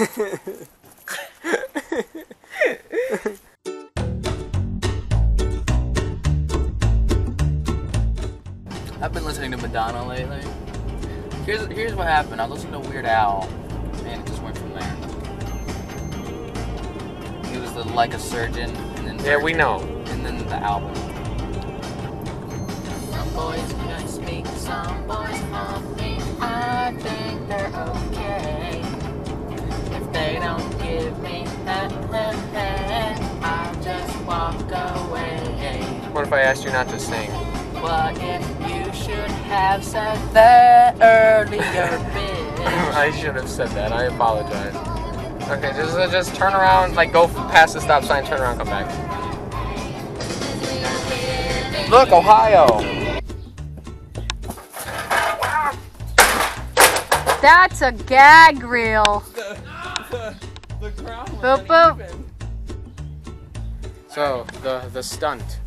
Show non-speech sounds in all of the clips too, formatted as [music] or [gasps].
I've been listening to Madonna lately. Here's here's what happened. I listened to Weird Al, and it just went from there. He was the like a surgeon, and then Yeah, we know. and then the album. Some boys kiss me, some boys hump me. I think they're okay. If I asked you not to sing? But if you should have said that earlier, [laughs] bitch. I should have said that. I apologize. Okay, just uh, just turn around, like go past the stop sign, turn around, come back. Look, Ohio. That's a gag reel. the ground Boop, boop. So the the stunt.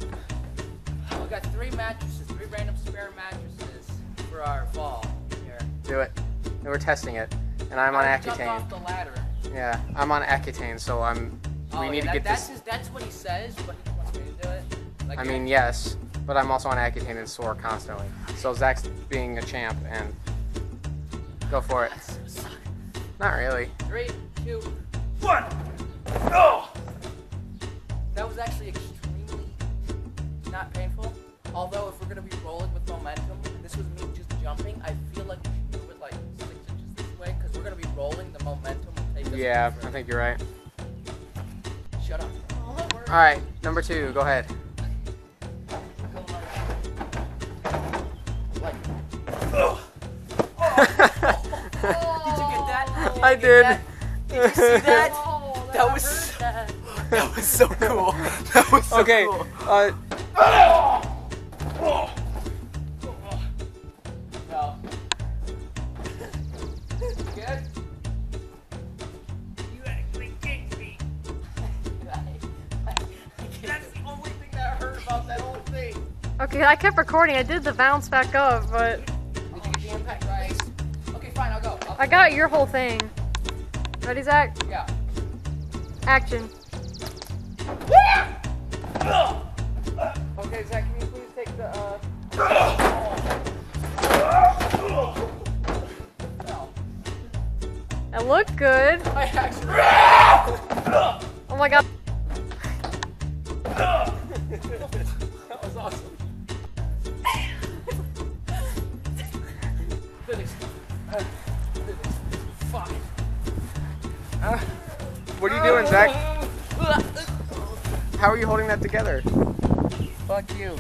We got three mattresses, three random spare mattresses for our fall here. Do it. And we're testing it, and I'm on I Accutane. off the ladder. Yeah, I'm on Accutane, so I'm. Oh, we need yeah, to get that's this. His, that's what he says, but he wants me to do it. Like, I mean, yes, but I'm also on Accutane and sore constantly. So Zach's being a champ, and go for it. Not really. Three, two, one. Oh! That was actually painful. Although, if we're gonna be rolling with momentum, this was me just jumping, I feel like we should move it like six inches this way because we're gonna be rolling. The momentum will take us. Yeah, further. I think you're right. Shut up. All right, number two, go ahead. Did you get that? [laughs] I get did. that? Did you see [laughs] that? That was [laughs] that was so cool. That was so Okay. cool. Uh, Okay, I kept recording. I did the bounce back up, but Did you get the impact right? Okay, fine. I'll go. I'll I got your whole thing. Ready, Zach? Yeah. Action. Okay, Zach, can you please take the uh? Looked good. Oh my god. [laughs] That was awesome. Doing, Zach? How are you holding that together? Fuck you.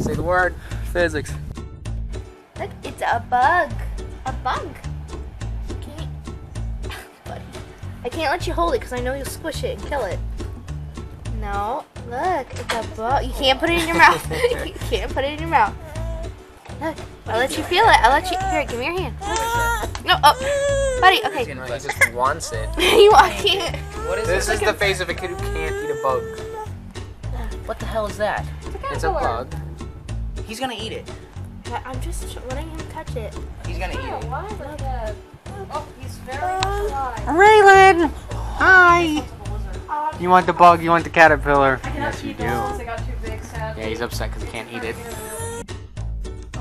Say the word. Physics. Look, it's a bug. A bug. Can't... I can't let you hold it because I know you'll squish it and kill it. No, look, it's a bug. You can't put it in your mouth. [laughs] you can't put it in your mouth. Look, I'll let you feel it. I'll let you. Here, give me your hand. No, oh, buddy. Okay. No, he just wants it. you I can't. What is This it? is the face of a kid who can't eat a bug. What the hell is that? It's a bug. He's gonna eat it. I'm just letting him touch it. He's gonna eat it. Oh, he's very alive. Raylan! Hi! You want the bug, you want the caterpillar. Yes, you do. I got too big, sad. Yeah, he's upset because he can't eat it.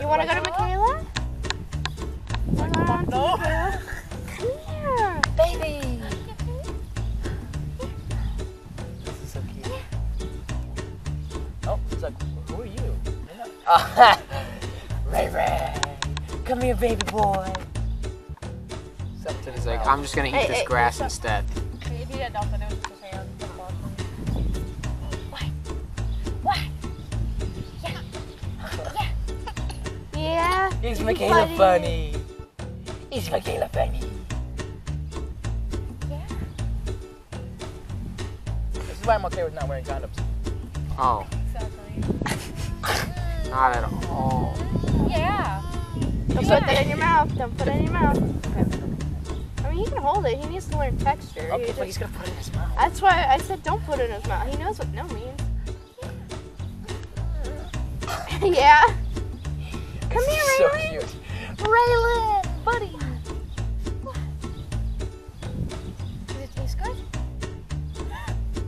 You want to go to Mickaela? No. Come here, baby. This is so cute. Oh, he's like, who are you? Ah, [laughs] Ray Ray, come here, baby boy. He's like, I'm just gonna eat Hey, this hey, grass stop. instead. It's Mickaela funny? It's Mickaela funny? Yeah. This is why I'm okay with not wearing condoms. Oh. Exactly. [laughs] not at all. Yeah. Don't put that in your mouth. Don't put it in your mouth. Okay. I mean, he can hold it. He needs to learn texture. Okay, he just, but he's gonna put it in his mouth. That's why I said don't put it in his mouth. He knows what no means. [laughs] yeah. Come here, so Raylan. cute. Raylan, buddy. Does it taste good?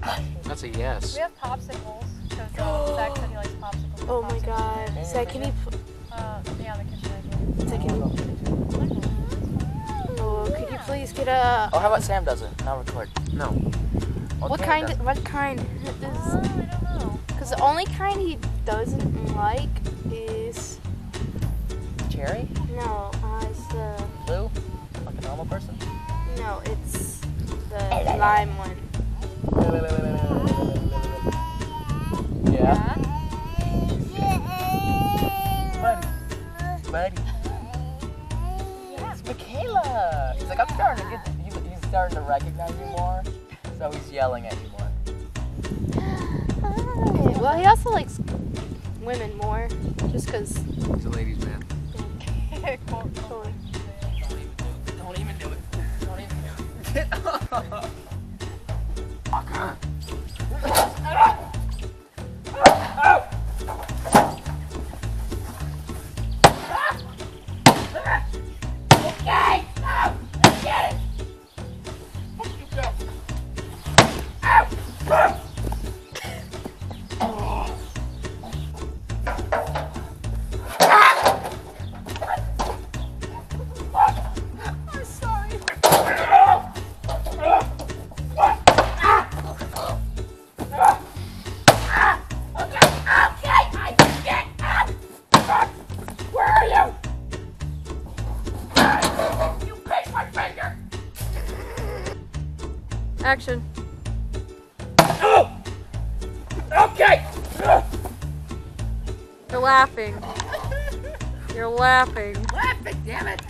[gasps] That's a yes. We have popsicles because uh, Zach said he likes popsicles. Oh my god. Can you Zach, can you? bring pl- Uh, yeah, the kitchen I do. Zach, can you? Oh, could you please get a? Oh, how about Sam does it? And I'll record. No. Well, What Sam kind? does. What kind Oh, is? I don't know. Because the only kind he doesn't like is Cherry? no. Uh, it's the Blue? Like a normal person? no. It's the lime one. Yeah. Buddy. Buddy. It's Mickaela. He's like, I'm starting to get, he's, he's starting to recognize you more. So he's yelling at you more. Well, he also likes women more, just because. He's a ladies' man. Don't even do it. Don't even do it. [laughs] oh, God. Okay. You're laughing. You're laughing. Laughing, damn it.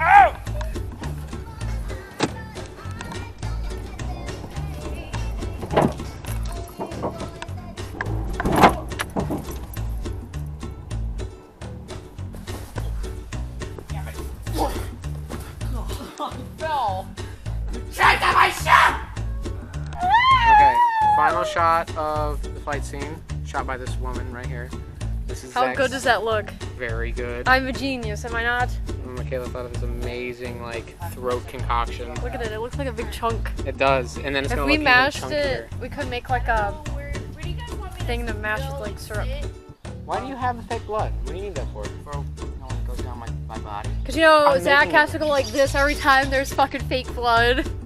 Ow! Final shot of the fight scene, shot by this woman right here. This is How Zach's good does that look? Very good. I'm a genius, am I not? Mickaela thought of this amazing like throat concoction. Look at it. It looks like a big chunk. It does, and then it's If gonna we look mashed even it, chunkier. we could make like a thing to mash with like syrup. Why do you have the fake blood? What do you need that for? For you know, goes down my, my body. Cause you know I'm Zach has to go like this every time there's fucking fake blood. [laughs]